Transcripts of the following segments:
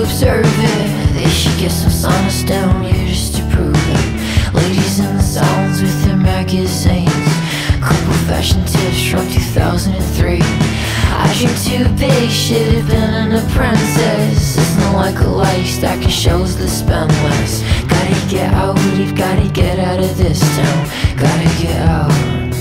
observe it. They should get some sonnets down here just to prove it. Ladies in the salons with their magazines. Couple fashion tips from 2003. I drink too big, should have been an apprentice. It's not like a life stacking shows that spend less. Gotta get out, you've gotta get out of this town. Gotta get out.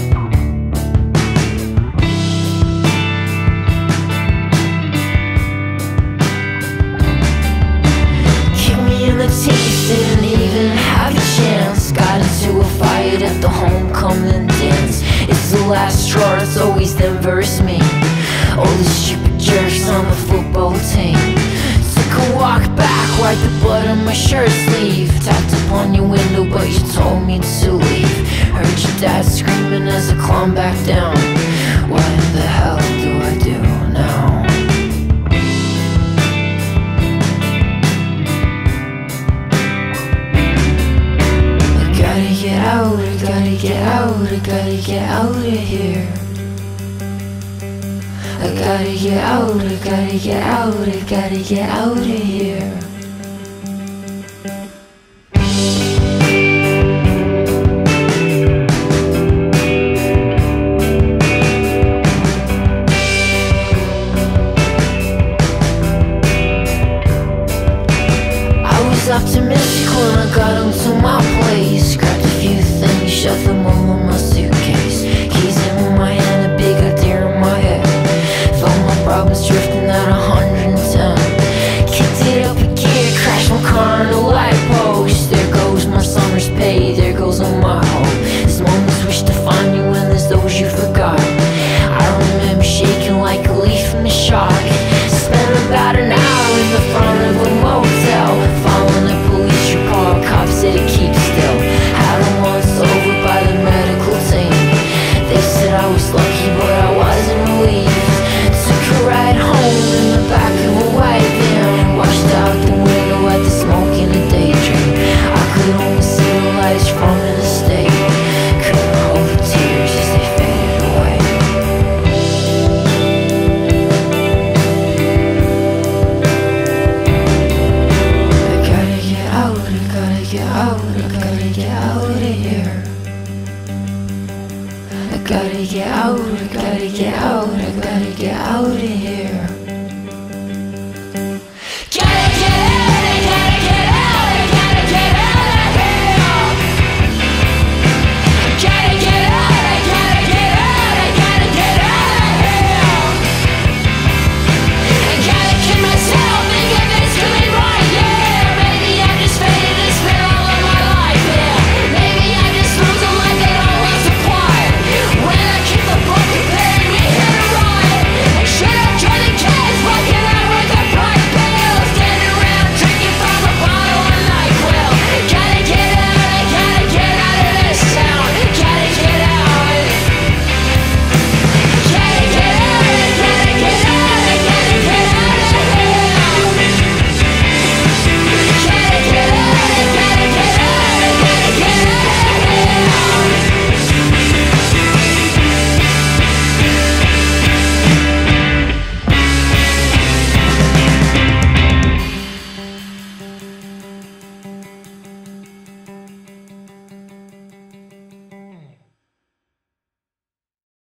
It's always them versus me. All the stupid jerks on the football team. Took a walk back, wiped the blood on my shirt sleeve. Tapped upon your window, but you told me to leave. Heard your dad screaming as I climbed back down. What the hell do I do now? I gotta get out, I gotta get out, I gotta get out of here. I gotta get out, I gotta get out, I gotta get out of here. Summer's Gotta get out, gotta get out, I gotta get out of here.